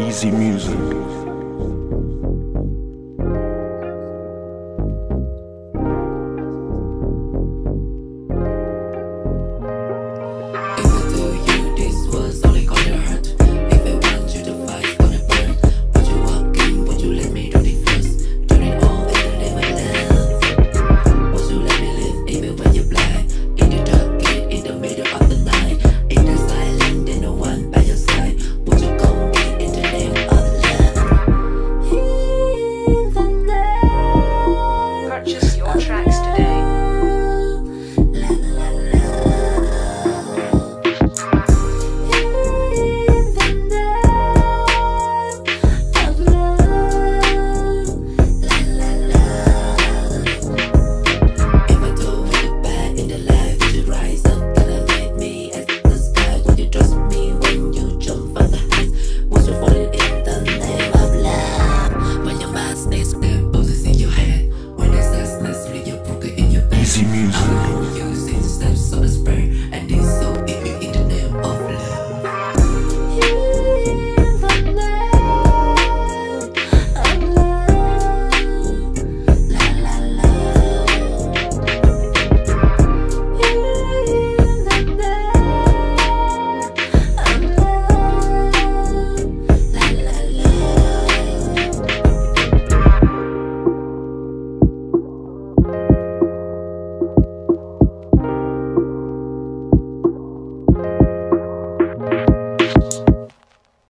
Easy music.